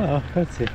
啊，客气。